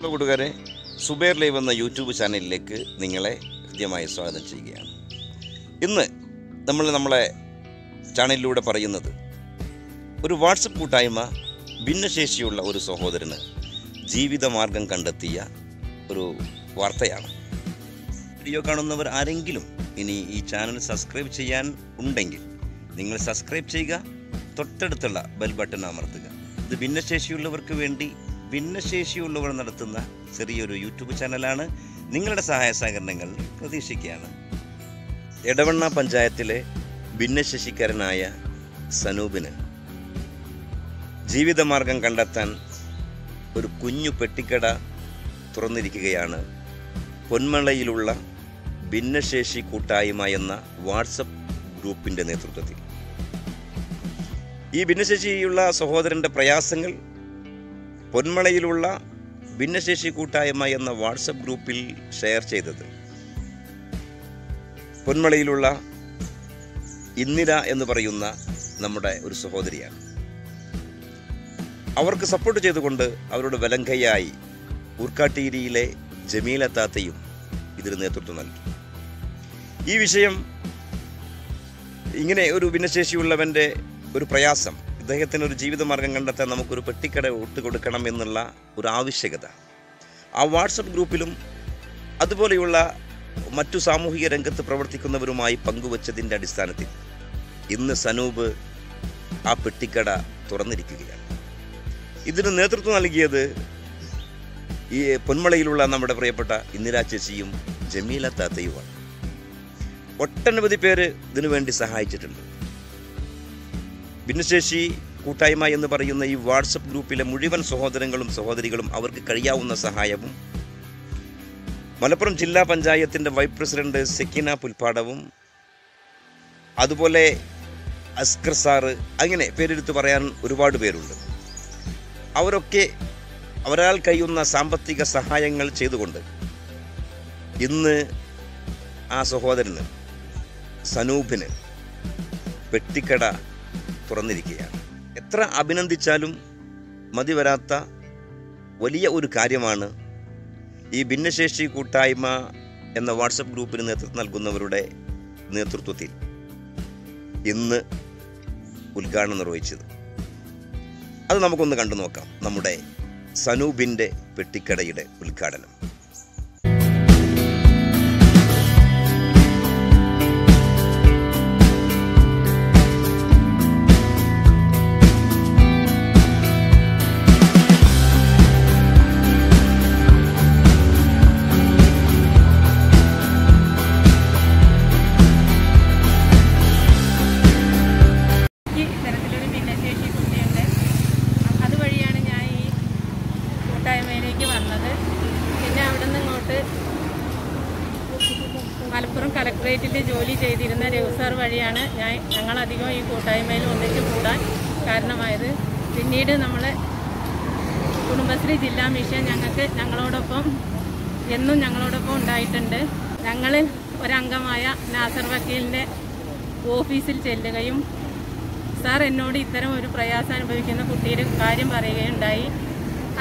Hello കൂട്ടുകാരെ Zubair live എന്ന YouTube ചാനലിലേക്ക് നിങ്ങളെ ഹൃദ്യമായി സ്വാഗതം ചെയ്യുകയാണ്. ഇന്ന് നമ്മൾ നമ്മളെ ചാനലിലൂടെ പറയുന്നത് ഒരു വാട്സപ്പ് കൂട്ടായ്മ ഭിന്നശേഷിയുള്ള ഒരു സഹോദരന് ജീവിതമാർഗം കണ്ടെത്തിയ ഒരു വാർത്തയാണ്. വീഡിയോ കാണുന്നവർ ആരെങ്കിലും ഇനി ഈ ചാനൽ സബ്സ്ക്രൈബ് ചെയ്യാൻ ഉണ്ടെങ്കിൽ നിങ്ങൾ സബ്സ്ക്രൈബ് ചെയ്യുക തൊട്ടടുത്തുള്ള ബെൽ ബട്ടൺ അമർത്തുക. ഇത് ഭിന്നശേഷിയുള്ളവർക്ക് വേണ്ടി ഭിന്നശേഷിയുള്ളവർ നടത്തുന്ന ചെറിയൊരു യൂട്യൂബ് ചാനലാണ് നിങ്ങളുടെ സഹായ സഹകരണങ്ങൾ പ്രതീക്ഷിക്കുകയാണ്. എടവണ്ണ പഞ്ചായത്തിലെ ഭിന്നശേഷിക്കാരനായ സനൂപിന് ജീവിതമാർഗം കണ്ടെത്താൻ ഒരു കുഞ്ഞു പെട്ടിക്കട തുറന്നിരിക്കുകയാണ്. പൊന്മളയിലുള്ള ഭിന്നശേഷി കൂട്ടായ്മ എന്ന വാട്സപ്പ് ഗ്രൂപ്പിന്റെ നേതൃത്വത്തിൽ. ഈ ഭിന്നശേഷിയുള്ള സഹോദരന്റെ പ്രയാസങ്ങൾ പൊന്മളയിലുള്ള ഭിന്നശേഷി കൂട്ടായ്മ എന്ന വാട്സപ്പ് ഗ്രൂപ്പിൽ ഷെയർ ചെയ്തത്. പൊന്മളയിലുള്ള ഇന്ദിര എന്ന് പറയുന്ന നമ്മുടെ ഒരു സഹോദരിയാണ്. അവർക്ക് സപ്പോർട്ട് ചെയ്തുകൊണ്ട് അവരുടെ വലങ്കയായി ഉർക്കാട്ടീരിയിലെ ജമീല താത്തയും ഇതിന് നേതൃത്വം നൽകി. ഈ വിഷയം ഇങ്ങനെ ഒരു ഭിന്നശേഷിയുള്ളവന്റെ ഒരു പ്രയാസം ഇദ്ദേഹത്തിന് ഒരു ജീവിതമാർഗം കണ്ടെത്താൻ നമുക്കൊരു പെട്ടിക്കട ഇട്ട് കൊടുക്കണം എന്നുള്ള ഒരു ആവശ്യകത. ആ വാട്സപ്പ് ഗ്രൂപ്പിലും അതുപോലെയുള്ള മറ്റു സാമൂഹിക രംഗത്ത് പ്രവർത്തിക്കുന്നവരുമായി പങ്കുവച്ചതിന്റെ അടിസ്ഥാനത്തിൽ ഇന്ന് സനൂപ് ആ പെട്ടിക്കട തുറന്നിരിക്കുകയാണ്. ഇതിന് നേതൃത്വം നൽകിയത് ഈ പൊന്മളയിലുള്ള നമ്മുടെ പ്രിയപ്പെട്ട ഇന്ദിരാ ചേച്ചിയും ജമീല താത്തയുമാണ്. ഒട്ടനവധി പേര് ഇതിനുവേണ്ടി സഹായിച്ചിട്ടുണ്ട്. ഭിന്നശേഷി കൂട്ടായ്മ എന്ന് പറയുന്ന ഈ വാട്സപ്പ് ഗ്രൂപ്പിലെ മുഴുവൻ സഹോദരങ്ങളും സഹോദരികളും അവർക്ക് കഴിയാവുന്ന സഹായവും മലപ്പുറം ജില്ലാ പഞ്ചായത്തിന്റെ വൈസ് പ്രസിഡന്റ് സെക്കിന പുൽപ്പാടവും അതുപോലെ അസ്കർ സാറ് അങ്ങനെ പേരെടുത്ത് പറയാൻ ഒരുപാട് പേരുണ്ട്. അവരൊക്കെ അവരാൽ കഴിയുന്ന സാമ്പത്തിക സഹായങ്ങൾ ചെയ്തുകൊണ്ട് ഇന്ന് ആ സഹോദരന് സനൂപിന് പെട്ടിക്കട തുറന്നിരിക്കുകയാണ്. എത്ര അഭിനന്ദിച്ചാലും മതി വരാത്ത വലിയ ഒരു കാര്യമാണ് ഈ ഭിന്നശേഷി കൂട്ടായ്മ എന്ന വാട്സപ്പ് ഗ്രൂപ്പിന് നേതൃത്വം നൽകുന്നവരുടെ നേതൃത്വത്തിൽ ഇന്ന് ഉദ്ഘാടനം നിർവഹിച്ചത്. അത് നമുക്കൊന്ന് കണ്ടു നോക്കാം നമ്മുടെ സനൂപിന്റെ പെട്ടിക്കടയുടെ ഉദ്ഘാടനം. കലക്ട്രേറ്റിൽ ജോലി ചെയ്തിരുന്ന രഘുസാർ വഴിയാണ് ഞാൻ ഞങ്ങളധികം ഈ കൂട്ടായ്മയിൽ ഒന്നിച്ച് കൂടാൻ കാരണമായത്. പിന്നീട് നമ്മൾ കുടുംബശ്രീ ജില്ലാ മിഷൻ ഞങ്ങൾക്ക് ഞങ്ങളോടൊപ്പം എന്നും ഞങ്ങളോടൊപ്പം ഉണ്ടായിട്ടുണ്ട്. ഞങ്ങൾ ഒരംഗമായ നാസർ വക്കീലിന്റെ ഓഫീസിൽ ചെല്ലുകയും സാർ എന്നോട് ഇത്തരം ഒരു പ്രയാസം അനുഭവിക്കുന്ന കുട്ടിയുടെ കാര്യം പറയുകയുണ്ടായി.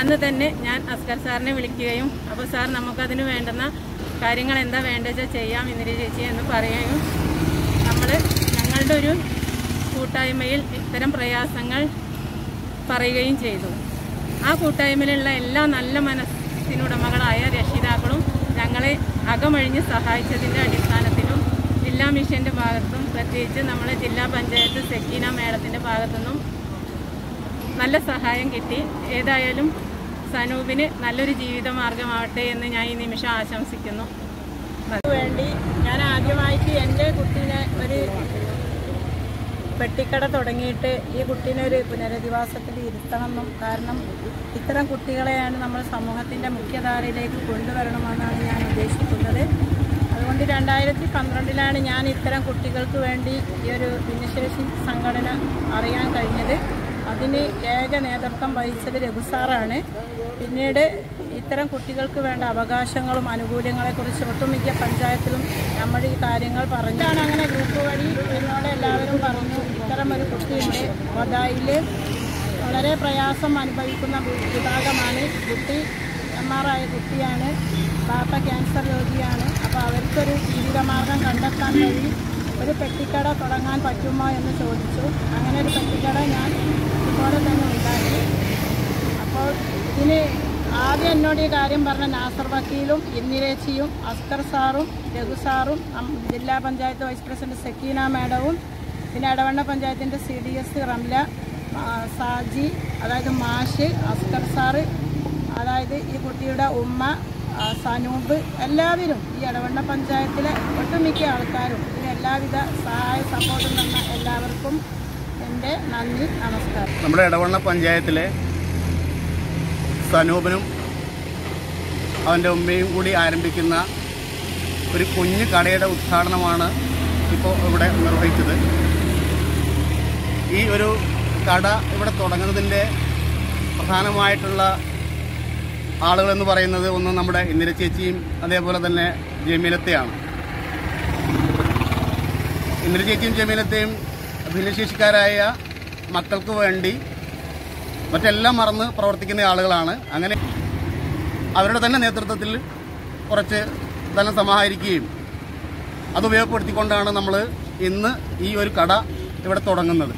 അന്ന് തന്നെ ഞാൻ അസ്കർ സാറിനെ വിളിക്കുകയും അപ്പോൾ സാർ നമുക്കതിന് വേണ്ടുന്ന കാര്യങ്ങൾ എന്താ വേണ്ടത് ചെയ്യാം ഇന്ദിര ചേച്ചി എന്ന് പറയുകയും നമ്മൾ ഞങ്ങളുടെ ഒരു കൂട്ടായ്മയിൽ ഇത്തരം പ്രയാസങ്ങൾ പറയുകയും ചെയ്തു. ആ കൂട്ടായ്മയിലുള്ള എല്ലാ നല്ല മനസ്സിനുടമകളായ രക്ഷിതാക്കളും ഞങ്ങളെ അകമഴിഞ്ഞ് സഹായിച്ചതിന്റെ അടിസ്ഥാനത്തിലും ജില്ലാ മിഷന്റെ ഭാഗത്തും പ്രത്യേകിച്ച് നമ്മളെ ജില്ലാ പഞ്ചായത്ത് സെക്കീന മേളത്തിന്റെ ഭാഗത്തുനിന്നും നല്ല സഹായം കിട്ടി. ഏതായാലും സനൂപിന് നല്ലൊരു ജീവിത മാർഗമാവട്ടെ എന്ന് ഞാൻ ഈ നിമിഷം ആശംസിക്കുന്നു. വേണ്ടി ഞാൻ ആദ്യമായിട്ട് എന്റെ കുട്ടീനെ ഒരു പെട്ടിക്കട തുടങ്ങിയിട്ട് ഈ കുട്ടീനെ ഒരു പുനരധിവാസത്തിൽ ഇരുത്തണമെന്നും കാരണം ഇത്തരം കുട്ടികളെയാണ് നമ്മൾ സമൂഹത്തിന്റെ മുഖ്യധാരയിലേക്ക് കൊണ്ടുവരണമെന്നാണ് ഞാൻ ഉദ്ദേശിക്കുന്നത്. അതുകൊണ്ട് രണ്ടായിരത്തി പന്ത്രണ്ടിലാണ് ഞാൻ ഇത്തരം കുട്ടികൾക്ക് വേണ്ടി ഈ ഒരു ഭിന്നശേഷി സംഘടന അറിയാൻ കഴിഞ്ഞത്. അതിന് ഏക നേതൃത്വം വഹിച്ചത് രഘുസാറാണ് പിന്നീട് ഇത്തരം കുട്ടികൾക്ക് വേണ്ട അവകാശങ്ങളും ആനുകൂല്യങ്ങളെക്കുറിച്ച് ഒട്ടുമിക്ക പഞ്ചായത്തിലും നമ്മൾ ഈ കാര്യങ്ങൾ പറഞ്ഞാണ് അങ്ങനെ ഗ്രൂപ്പ് വഴി എന്നോട് എല്ലാവരും പറഞ്ഞു ഇത്തരം ഒരു കുട്ടിയുടെ ഒതായിൽ വളരെ പ്രയാസം അനുഭവിക്കുന്ന വിഭാഗമാണ്. കുട്ടി എം ആർ ആയ കുട്ടിയാണ്. ബാപ്പ ക്യാൻസർ രോഗിയാണ്. അപ്പോൾ അവർക്കൊരു ജീവിതമാർഗം കണ്ടെത്താൻ വേണ്ടി ഒരു പെട്ടിക്കട തുടങ്ങാൻ പറ്റുമോ എന്ന് ചോദിച്ചു. അങ്ങനെ ഒരു പെട്ടിക്കട ഞാൻ ഇതുപോലെ തന്നെ ഉണ്ടായി അപ്പോൾ ഇതിന് ആദ്യം എന്നോട് ഈ കാര്യം പറഞ്ഞ നാസർ വക്കീലും ഇന്ദിരേച്ചിയും അസ്കർ സാറും രഘു സാറും ജില്ലാ പഞ്ചായത്ത് വൈസ് പ്രസിഡന്റ് സക്കീന മാഡവും പിന്നെ ഇടവണ്ണ പഞ്ചായത്തിന്റെ C D S Ramla Saji അതായത് മാഷ് അസ്കർ സാറ് അതായത് ഈ കുട്ടിയുടെ ഉമ്മ സനൂബ് എല്ലാവരും ഈ ഇടവണ്ണ പഞ്ചായത്തിലെ ഒട്ടുമിക്ക ആൾക്കാരും ഇതിന് എല്ലാവിധ സഹായ സപ്പോർട്ടും തന്ന എല്ലാവർക്കും എന്റെ നന്ദി നമസ്കാരം. നമ്മുടെ ഇടവണ്ണ പഞ്ചായത്തിലെ സനൂപനും അവന്റെ ഉമ്മയും കൂടി ആരംഭിക്കുന്ന ഒരു കുഞ്ഞു കടയുടെ ഉദ്ഘാടനമാണ് ഇപ്പോൾ ഇവിടെ നിർവഹിച്ചത്. ഈ ഒരു കട ഇവിടെ തുടങ്ങുന്നതിന്റെ പ്രധാനമായിട്ടുള്ള ആളുകളെന്ന് പറയുന്നത് ഒന്ന് നമ്മുടെ ഇന്ദിര ചേച്ചിയും അതേപോലെ തന്നെ ജമീലത്തെയാണ്. ഇന്ദിര ചേച്ചിയും ജമീലത്തെയും ഭിന്നശേഷിക്കാരായ മക്കൾക്ക് വേണ്ടി മറ്റെല്ലാം മറന്ന് പ്രവർത്തിക്കുന്ന ആളുകളാണ്. അങ്ങനെ അവരുടെ തന്നെ നേതൃത്വത്തിൽ കുറച്ച് ധനം സമാഹരിക്കുകയും അത് ഉപയോഗപ്പെടുത്തിക്കൊണ്ടാണ് നമ്മൾ ഇന്ന് ഈ ഒരു കട ഇവിടെ തുടങ്ങുന്നത്.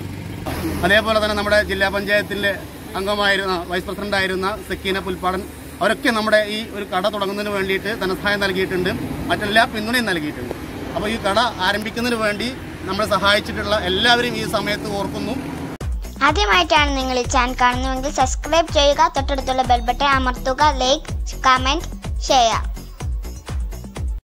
അതേപോലെ തന്നെ നമ്മുടെ ജില്ലാ പഞ്ചായത്തിന്റെ അംഗമായിരുന്ന വൈസ് പ്രസിഡന്റായിരുന്ന സക്കീന പുൽപ്പാടൻ അവരൊക്കെ നമ്മുടെ ഈ ഒരു കട തുടങ്ങുന്നതിന് വേണ്ടിയിട്ട് ധനസഹായം നൽകിയിട്ടുണ്ട്. മറ്റെല്ലാ പിന്തുണയും നൽകിയിട്ടുണ്ട്. അപ്പോൾ ഈ കട ആരംഭിക്കുന്നതിന് വേണ്ടി നമ്മളെ സഹായിച്ചിട്ടുള്ള എല്ലാവരും ഈ സമയത്ത് ഓർക്കുന്നു. ആദ്യമായിട്ടാണ് നിങ്ങൾ ഈ ചാനൽ കാണുന്നതെങ്കിൽ സബ്സ്ക്രൈബ് ചെയ്യുക തൊട്ടടുത്തുള്ള ബെൽബട്ടൺ അമർത്തുക ലൈക്ക് കമന്റ് ഷെയർ